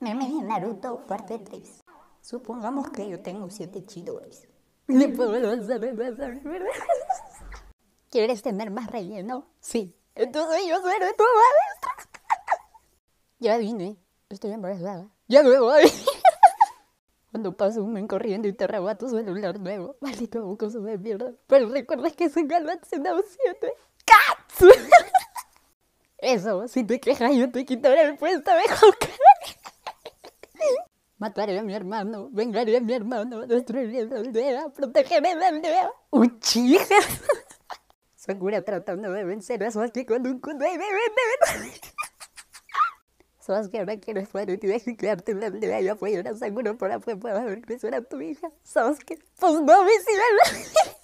Meme de Naruto, parte 3. Supongamos que yo tengo 7 chidores. Puedo ¿Quieres tener más relleno? Sí. Entonces yo seré tu maestra. Ya vine. Estoy embarazada. Ya me voy. Cuando pasa un men corriendo y te roba tu celular nuevo. Maldito mocoso de mierda. Pero recuerda que ese galán se da 7. ¡Cats! Eso, si te quejas yo te quitaré el puesto mejor que... Mataré a mi hermano, vengaré a mi hermano, destruiré la aldea, protegeré la aldea. ¡Uchiha! Sakura tratando de vencer a Sasuke con un de. Sasuke, ahora que eres fuerte y dejes quedarte en la aldea y apoyar a Sakura para poder haber crecer a tu hija. Sasuke, pues no, cielo.